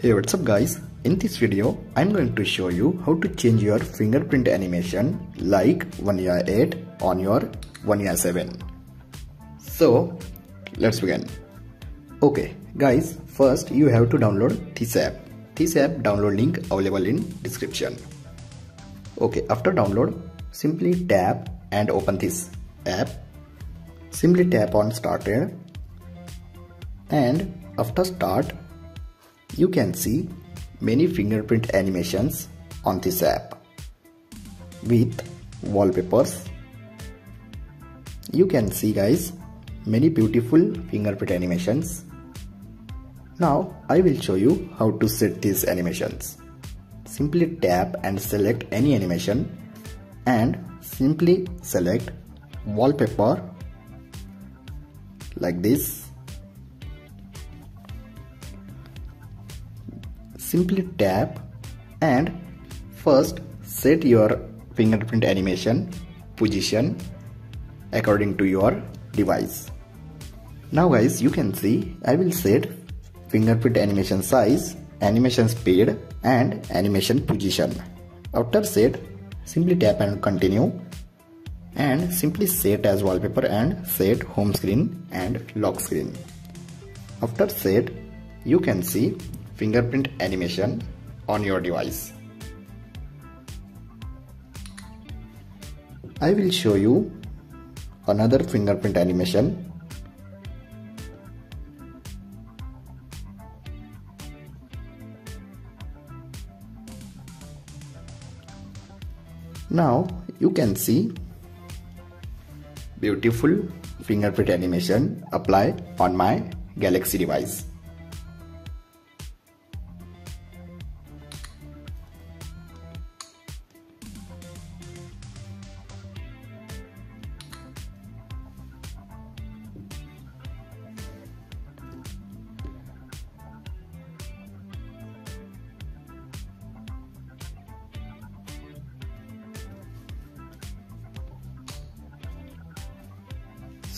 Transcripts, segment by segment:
Hey what's up guys, in this video I'm going to show you how to change your fingerprint animation like One UI 8 on your One UI 7. So let's begin. Okay guys, first you have to download this app. This app download link available in description. Okay, after download, simply tap and open this app. Simply tap on started and after start you can see many fingerprint animations on this app with wallpapers. You can see guys many beautiful fingerprint animations. Now I will show you how to set these animations. Simply tap and select any animation and simply select wallpaper like this simply tap and first set your fingerprint animation position according to your device. Now guys you can see I will set fingerprint animation size animation speed and animation position. After set simply tap and continue. And simply set as wallpaper and set home screen and lock screen. After set you can see fingerprint animation on your device. I will show you another fingerprint animation. Now you can see beautiful fingerprint animation apply on my Galaxy device.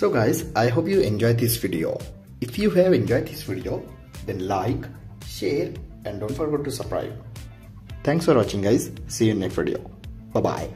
So guys, I hope you enjoyed this video. If you have enjoyed this video, then like, share and don't forget to subscribe. Thanks for watching guys. See you in next video. Bye bye.